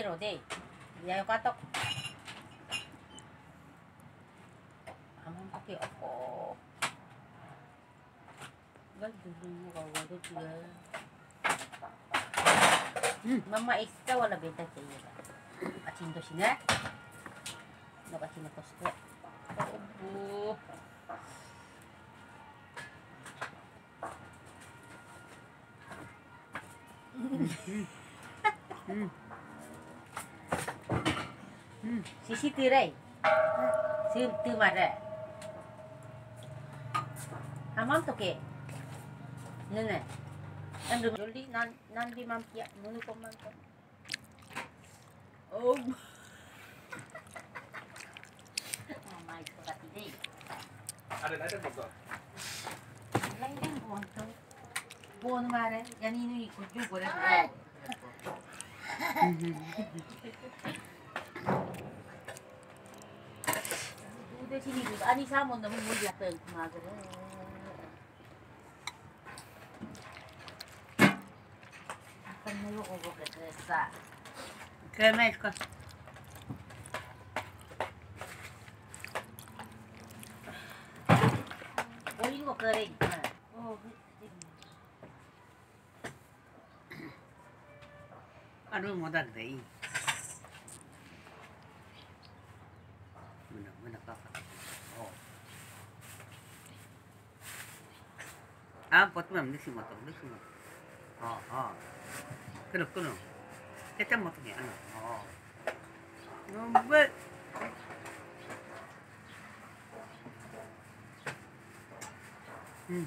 てるのでいやよかったアマンコピオコバッグの方が悪いがママ一回はベタって言えばあちんとしねのがひねこしておぶー Mm-hmm. xí xí tư đây. Xí tư mặt đây. Hàm mắm tộc kệ nên này. Ăn được đi nan nan đi mắm kia. Muốn đi con mắm con oh my god đi ada ada bukan lain kan bukan tu bukan mana yang ini ikut juga lah 대신 이거 아니 사면 너무 물이 갔다 막 그 래. 아까 내가 오고 그랬 어. 그래 맛있 고. 올린 거 그 래. 어. 아루 못한 데. 啊，我专门弄什么？弄什么？啊啊，那个那个，这怎么弄的？啊，我嗯。